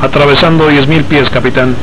Atravesando 10.000 pies, capitán.